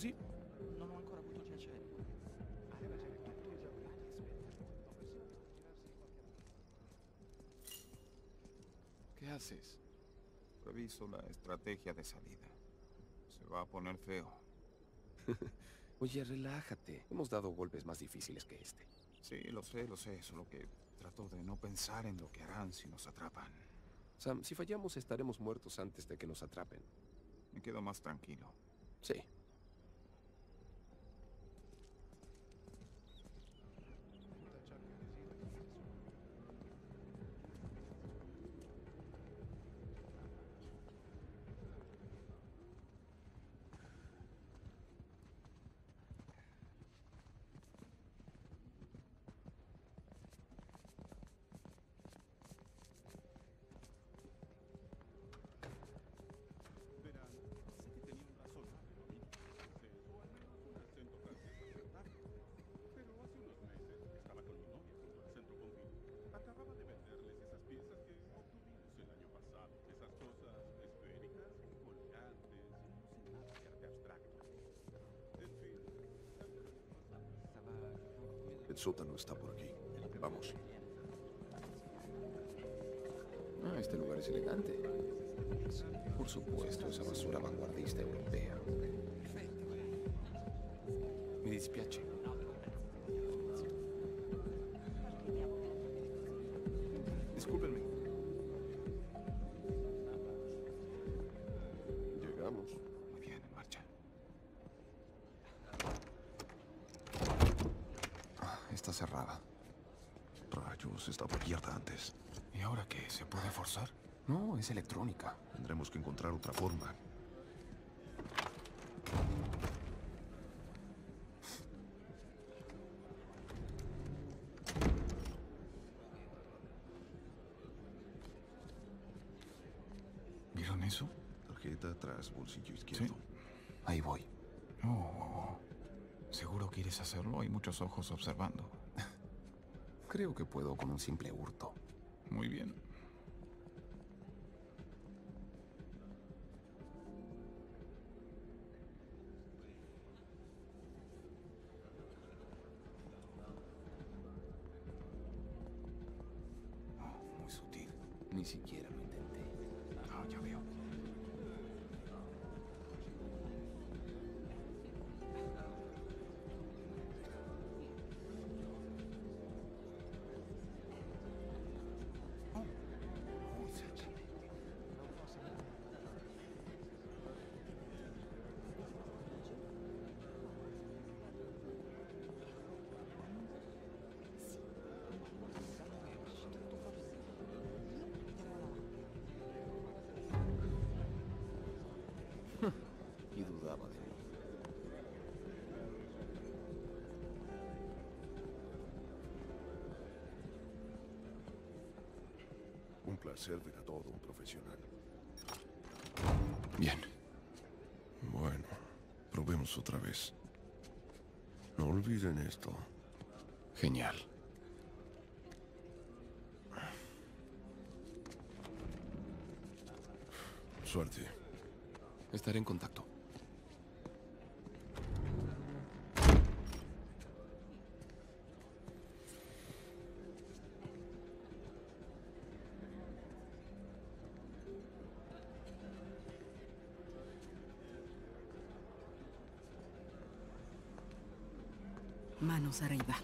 scusi? Non ho ancora avuto piacere. ¿Qué haces? Reviso la estrategia de salida. Se va a poner feo. Oye, relájate. Hemos dado golpes más difíciles que este. Sí, lo sé, lo sé. Solo que trato de no pensar en lo que harán si nos atrapan. Sam, si fallamos estaremos muertos antes de que nos atrapen. Me quedo más tranquilo. Sí. Sótano está por aquí. Vamos. Ah, este lugar es elegante. Por supuesto, esa basura vanguardista europea. Mi dispiace. Estaba abierta antes. ¿Y ahora qué? ¿Se puede forzar? No, es electrónica. Tendremos que encontrar otra forma. ¿Vieron eso? Tarjeta tras bolsillo Sí. izquierdo. Ahí voy. Oh, oh, oh. ¿Seguro quieres hacerlo? Hay muchos ojos observando. Creo que puedo con un simple hurto. Muy bien. Un placer ver a todo un profesional. Bien. Bueno, probemos otra vez. No olviden esto. Genial. Suerte. Estaré en contacto. Manos arriba.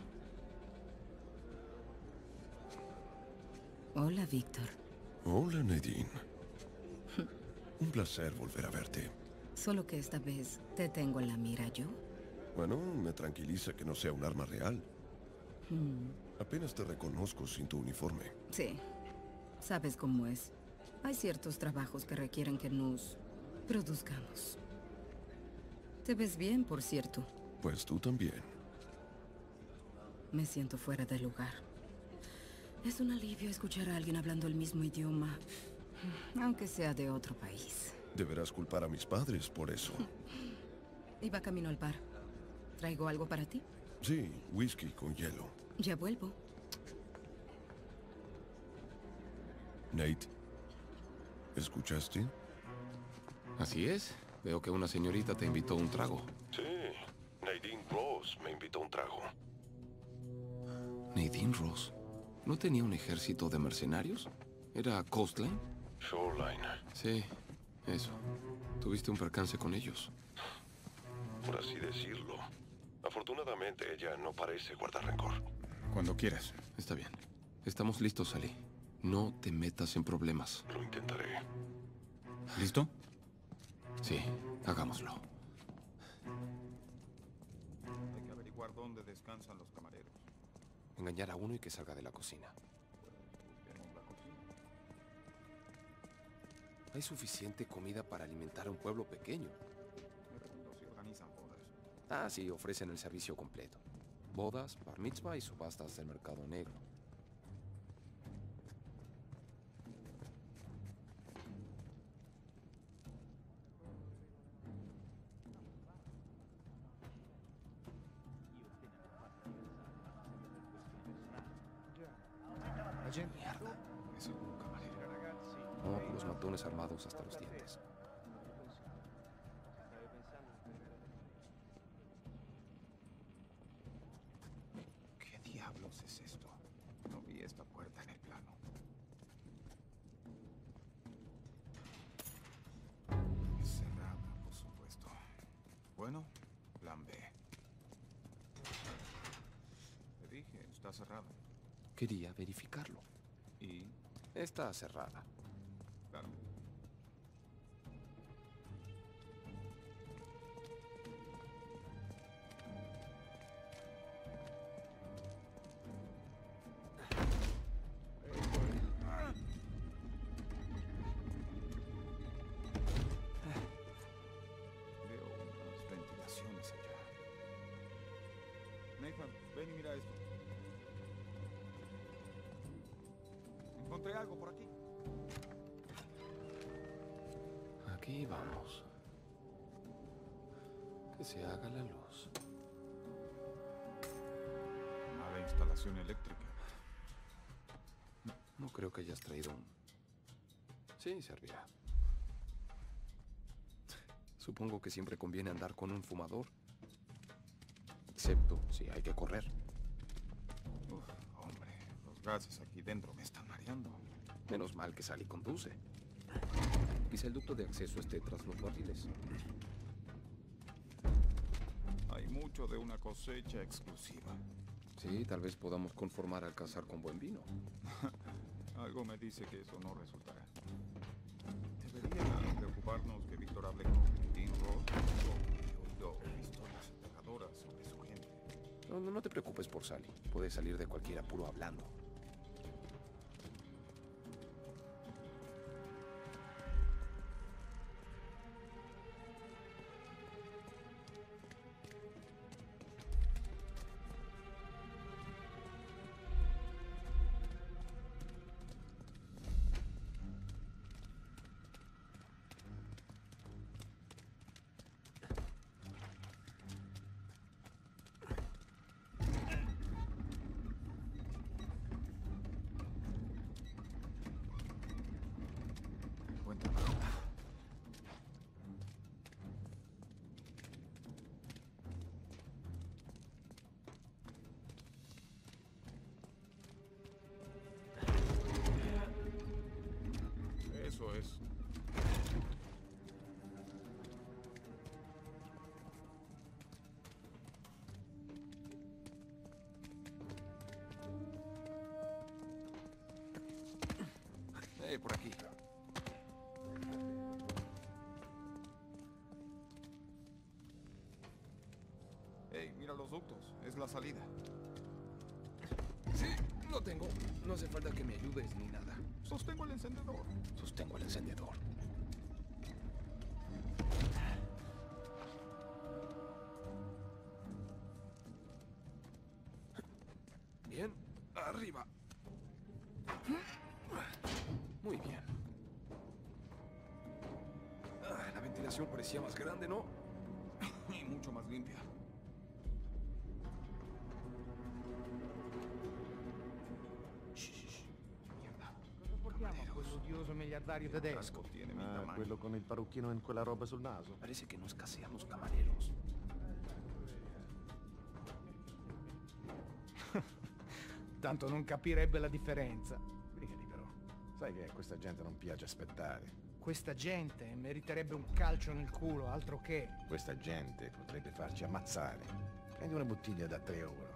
Hola, Víctor. Hola, Nadine. Un placer volver a verte. Solo que esta vez te tengo en la mira yo. Bueno, me tranquiliza que no sea un arma real. Apenas te reconozco sin tu uniforme. Sí. Sabes cómo es. Hay ciertos trabajos que requieren que nos produzcamos. Te ves bien, por cierto. Pues tú también. Me siento fuera de lugar. Es un alivio escuchar a alguien hablando el mismo idioma, aunque sea de otro país. Deberás culpar a mis padres por eso. Iba camino al bar. ¿Traigo algo para ti? Sí, whisky con hielo. Ya vuelvo. Nate, ¿escuchaste? Así es. Veo que una señorita te invitó a un trago. ¿No tenía un ejército de mercenarios? ¿Era Coastline? Shoreline, Sí, eso. ¿Tuviste un percance con ellos? por así decirlo. Afortunadamente ella no parece guardar rencor. Cuando quieras. Está bien. Estamos listos, Sally. No te metas en problemas. Lo intentaré. ¿Listo? Sí, hagámoslo. Hay que averiguar dónde descansan los camareros. Engañar a uno y que salga de la cocina. Hay suficiente comida para alimentar a un pueblo pequeño. Ah, sí, ofrecen el servicio completo. Bodas, bar mitzvah y subastas del mercado negro. Mierda. Es algún camarero. No, puros matones armados hasta los dientes. Está cerrada. Encontré algo por aquí. Aquí vamos. Que se haga la luz. Nada de instalación eléctrica. No creo que hayas traído un... Sí, servirá. Supongo que siempre conviene andar con un fumador. Excepto si hay que correr. Uf, hombre, los gases aquí dentro me están mareando. Menos mal que Sally conduce. Quizá el ducto de acceso esté tras los barriles. Hay mucho de una cosecha exclusiva. Sí, tal vez podamos conformar al cazar con buen vino. Algo me dice que eso no resultará. Debería preocuparnos que Víctor hable con Dean Roth o historias aterradoras sobre su gente. No, no, no te preocupes por Sally. Puede salir de cualquier apuro hablando. Por aquí. Hey, mira los ductos. Es la salida. Sí, lo tengo. No hace falta que me ayudes ni nada. Sostengo el encendedor. Sostengo el encendedor. Quello con il parrucchino e quella roba sul naso. Parece que no escasean los camareros. Tanto non capirebbe la differenza. Brigati però. Sai che a questa gente non piace aspettare. Questa gente meriterebbe un calcio nel culo, altro che. Questa gente potrebbe farci ammazzare. Prendi una bottiglia da 3 euro.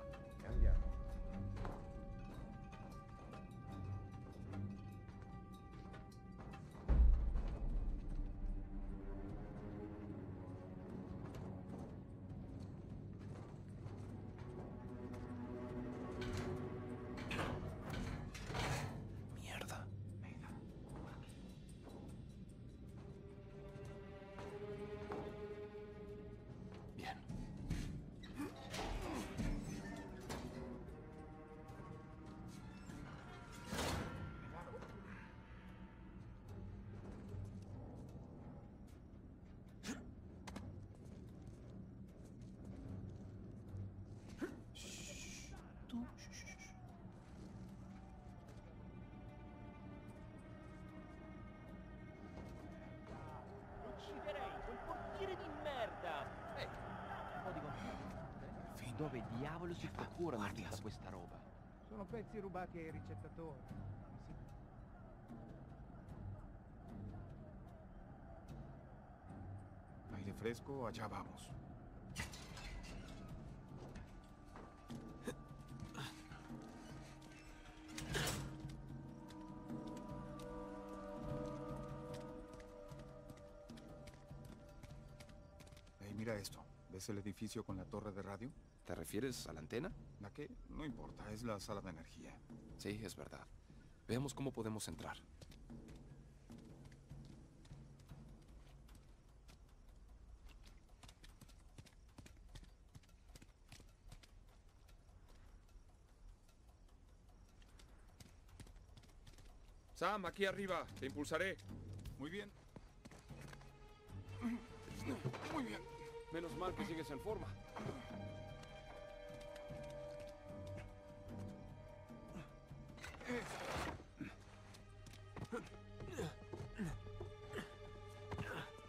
Dove diavolo si fa cura di tutta questa roba? Sono pezzi rubati ai ricettatori. Sì. Aire fresco, allá vamos. ¿Ves el edificio con la torre de radio? ¿Te refieres a la antena? ¿La qué? No importa, es la sala de energía. Sí, es verdad. Veamos cómo podemos entrar. Sam, aquí arriba. Te impulsaré. Muy bien. Muy bien. Menos mal que sigues en forma.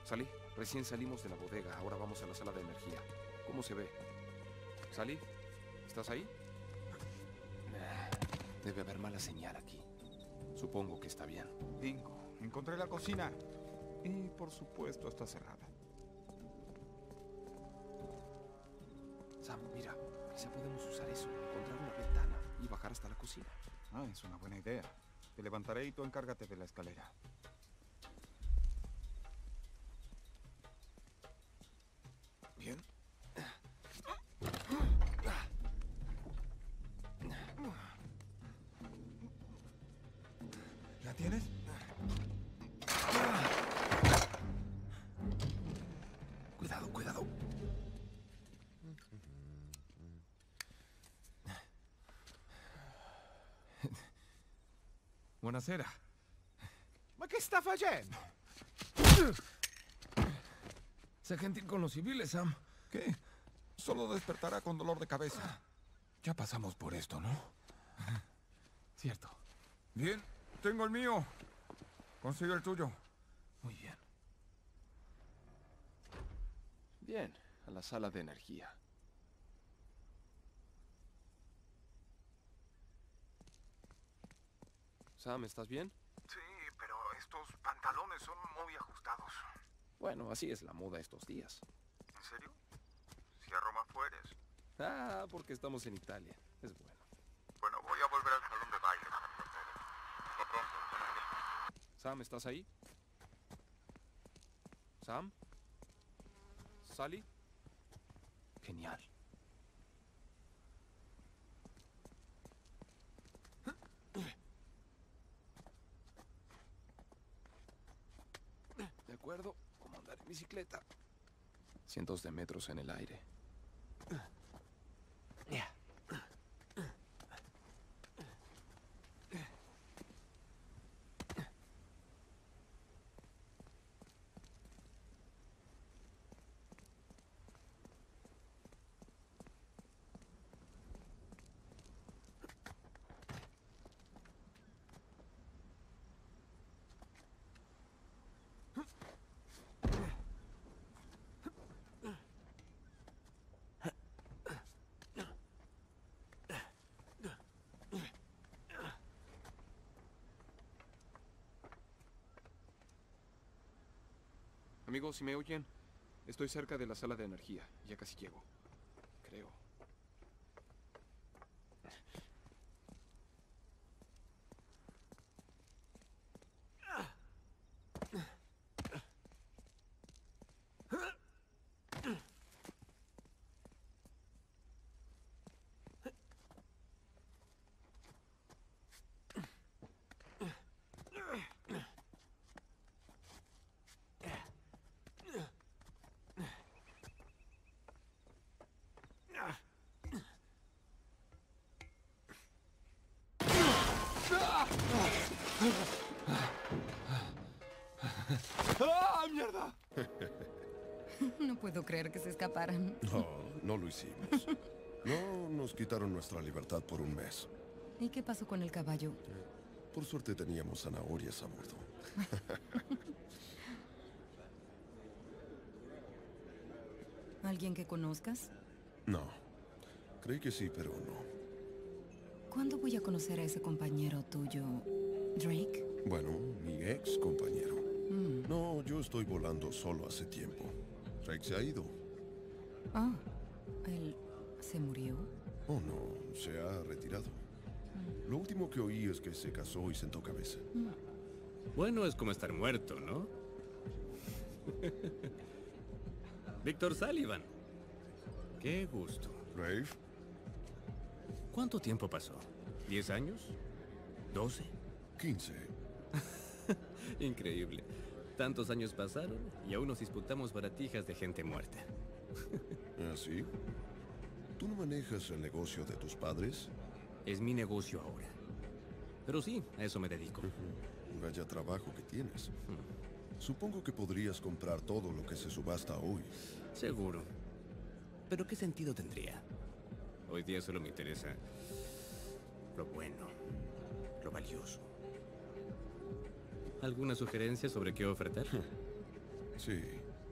Salí. Recién salimos de la bodega. Ahora vamos a la sala de energía. ¿Cómo se ve? ¿Salí? ¿Estás ahí? Debe haber mala señal aquí. Supongo que está bien. Bingo. Encontré la cocina. Y por supuesto está cerrada. Ah, es una buena idea. Te levantaré y tú encárgate de la escalera. Buonasera. Ma che sta facendo? Sé gentil con los civiles, Sam. ¿Qué? Solo despertará con dolor de cabeza. Ya pasamos por esto, ¿no? Cierto. Bien, tengo el mío. Consigue el tuyo. Muy bien. Bien, a la sala de energía. Sam, ¿estás bien? Sí, pero estos pantalones son muy ajustados. Bueno, así es la moda estos días. ¿En serio? Si a Roma fueres. Ah, porque estamos en Italia. Es bueno. Bueno, voy a volver al salón de baile. Hasta pronto. Sam, ¿estás ahí? Sam? ¿Sally? Genial. De como andar en bicicleta. Cientos de metros en el aire. Amigos, si me oyen, estoy cerca de la sala de energía. Ya casi llego. Creo. ¡Ah, mierda! No puedo creer que se escaparan. No, no lo hicimos. No nos quitaron nuestra libertad por un mes. ¿Y qué pasó con el caballo? Por suerte teníamos zanahorias a bordo. ¿Alguien que conozcas? No. Creí que sí, pero no. ¿Cuándo voy a conocer a ese compañero tuyo, Drake? Bueno, mi ex compañero. Mm. No, yo estoy volando solo hace tiempo. Drake se ha ido. Ah, ¿él se murió? Oh, no, se ha retirado. Lo último que oí es que se casó y sentó cabeza. Bueno, es como estar muerto, ¿no? Víctor Sullivan. Qué gusto. Rafe, ¿Cuánto tiempo pasó? ¿Diez años? ¿Doce? 15. Increíble. Tantos años pasaron y aún nos disputamos baratijas de gente muerta. ¿Así? ¿Tú no manejas el negocio de tus padres? Es mi negocio ahora. Pero sí, a eso me dedico. Vaya trabajo que tienes. Supongo que podrías comprar todo lo que se subasta hoy. Seguro. Pero ¿qué sentido tendría? Hoy día solo me interesa lo bueno, lo valioso. ¿Alguna sugerencia sobre qué ofertar? Sí,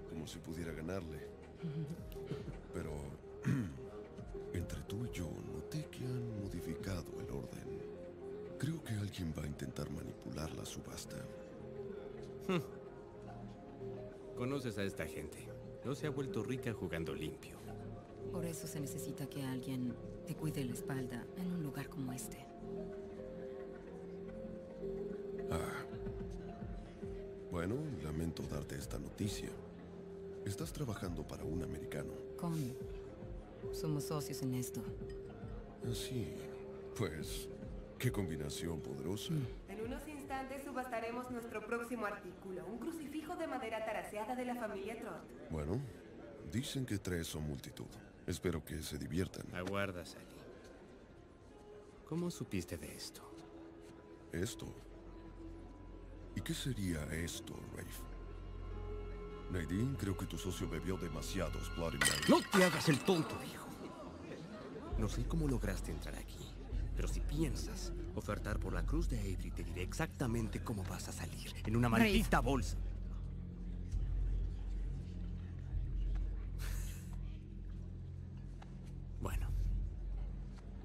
como si pudiera ganarle. Pero entre tú y yo noté que han modificado el orden. Creo que alguien va a intentar manipular la subasta. Conoces a esta gente. No se ha vuelto rica jugando limpio. Por eso se necesita que alguien te cuide la espalda en un lugar como este. Ah. Bueno, lamento darte esta noticia. Estás trabajando para un americano. Con. Somos socios en esto. Así. Pues, qué combinación poderosa. En unos instantes subastaremos nuestro próximo artículo, un crucifijo de madera taraseada de la familia Trott. Bueno, dicen que tres son multitud. Espero que se diviertan. Aguarda, Sally. ¿Cómo supiste de esto? Esto. ¿Y qué sería esto, Rafe? Nadine, creo que tu socio bebió demasiados Bloody Mary. ¡No te hagas el tonto, viejo! No sé cómo lograste entrar aquí, pero si piensas ofertar por la cruz de Avery, te diré exactamente cómo vas a salir. En una Rafe. maldita bolsa.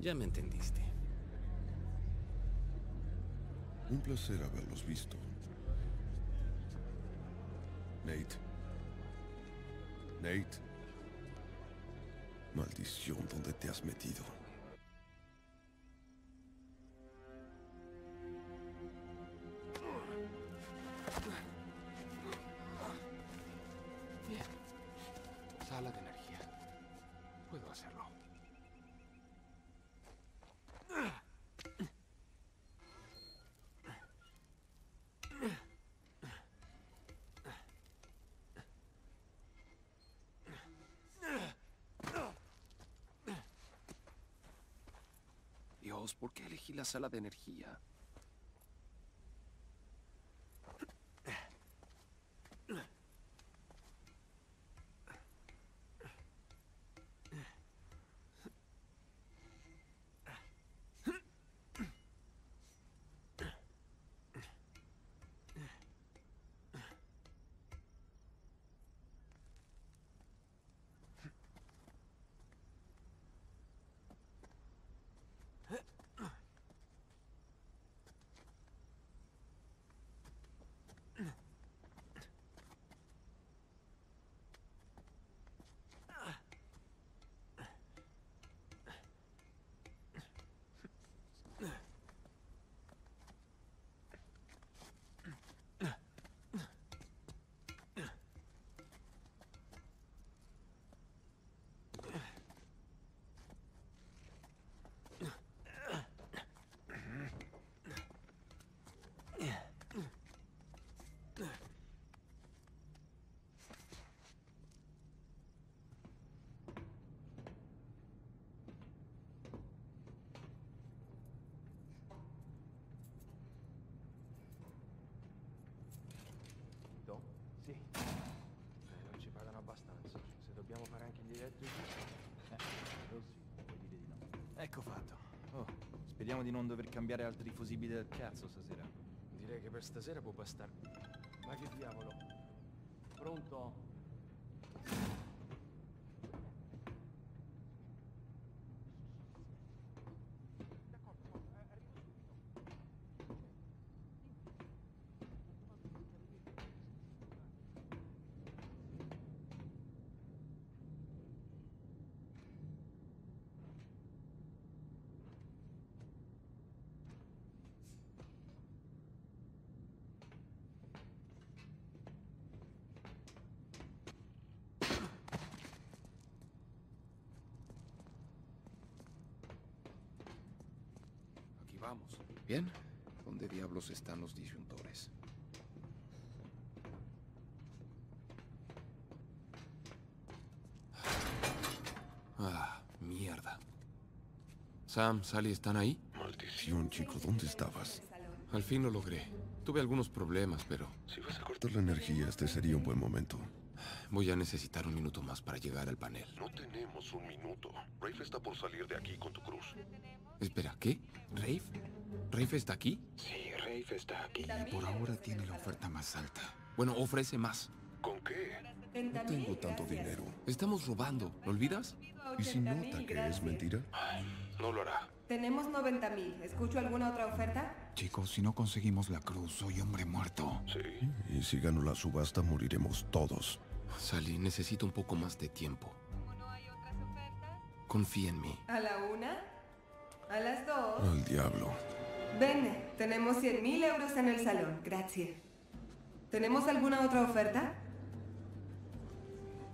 Ya me entendiste. Un placer haberlos visto. Nate. Nate. Maldición, ¿dónde te has metido? ¿Por qué elegí la sala de energía? Ecco fatto. Oh, speriamo di non dover cambiare altri fusibili del cazzo stasera. Direi che per stasera può bastare. Ma che diavolo? Pronto? Vamos. Bien. ¿Dónde diablos están los disyuntores? Ah, mierda. Sam, Sally, ¿están ahí? Maldición, chico, ¿dónde estabas? Al fin lo logré. Tuve algunos problemas, pero Si vas a cortar la energía, este sería un buen momento. voy a necesitar un minuto más para llegar al panel. No tenemos un minuto. Rafe está por salir de aquí con tu cruz. Espera, ¿qué? ¿Rafe? ¿Rafe está aquí? Sí, Rafe está aquí. Por ahora tiene la oferta más alta. Bueno, ofrece más. ¿Con qué? No Tengo tanto dinero. Estamos robando, ¿lo olvidas? ¿Y si nota que es mentira? No lo hará. Tenemos 90 mil. ¿Escucho alguna otra oferta? Chicos, si no conseguimos la cruz, soy hombre muerto. Sí. Y si gano la subasta, moriremos todos. Sally, necesito un poco más de tiempo. Confía en mí. ¿A la una? ¿A las dos? Al diablo. Ven, tenemos 100 mil euros en el salón. Gracias. ¿Tenemos alguna otra oferta?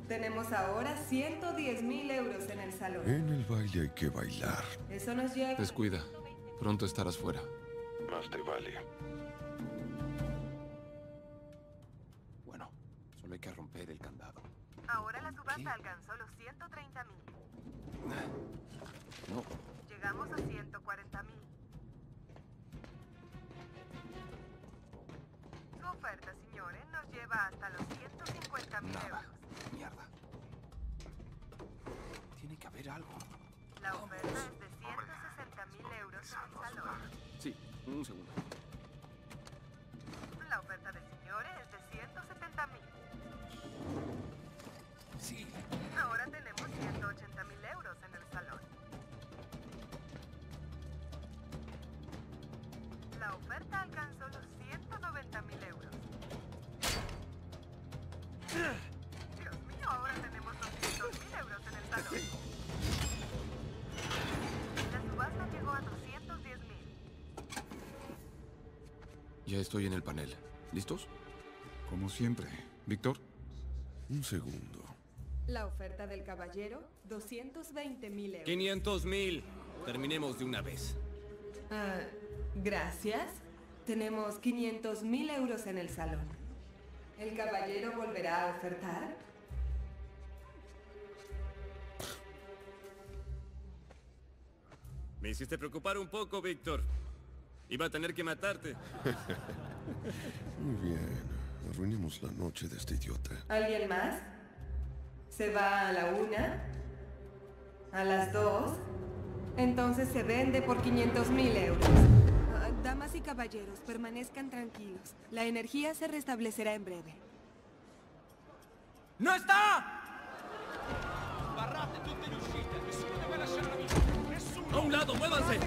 Tenemos ahora 110 mil euros en el salón. En el baile hay que bailar. Eso nos lleva... Descuida. Pronto estarás fuera. Más te vale. Bueno, solo hay que romper el candado. Ahora la subasta alcanzó los 130 mil. No, Llegamos a 140 mil. Su oferta, señores, nos lleva hasta los 150 mil nada. euros. Mierda. Tiene que haber algo. La oferta es de 160 mil euros en el salón. Sí, un segundo. Ya estoy en el panel. ¿Listos? Como siempre. Víctor, Un segundo. La oferta del caballero, 220 mil euros. 500 mil. Terminemos de una vez. Ah, gracias. Tenemos 500 mil euros en el salón. ¿El caballero volverá a ofertar? Me hiciste preocupar un poco, Víctor. Iba a tener que matarte. Muy bien. Arruinemos la noche de este idiota. ¿Alguien más? ¿Se va a la una? ¿A las dos? Entonces se vende por 500 mil euros. Ah, damas y caballeros, permanezcan tranquilos. La energía se restablecerá en breve. ¡No está! Barrate tutte le uscite, nessuno deve lasciare la! ¡A un lado, muévanse!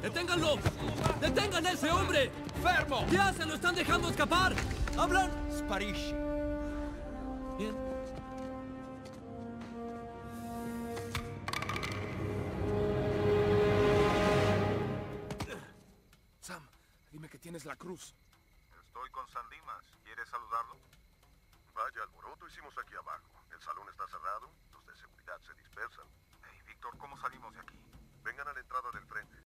¡Deténganlo! ¡Detengan a ese hombre! Fermo! ¿Qué hacen? ¡Lo están dejando escapar! ¡Hablan! Sparisci. Bien. Sam, dime que tienes la cruz. Estoy con Sandimas. ¿Quieres saludarlo? Vaya alboroto hicimos aquí abajo. El salón está cerrado. Los de seguridad se Vengan a la entrada del frente.